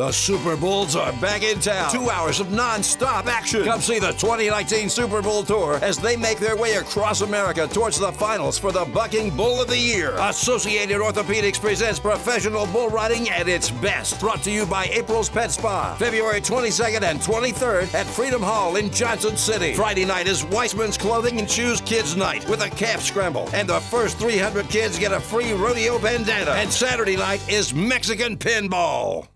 The Super Bulls are back in town. Two hours of non-stop action. Come see the 2019 Super Bull Tour as they make their way across America towards the finals for the Bucking Bull of the Year. Associated Orthopedics presents professional bull riding at its best. Brought to you by April's Pet Spa. February 22nd and 23rd at Freedom Hall in Johnson City. Friday night is Weissman's Clothing and Shoes Kids Night with a calf scramble. And the first 300 kids get a free rodeo bandana. And Saturday night is Mexican Pinball.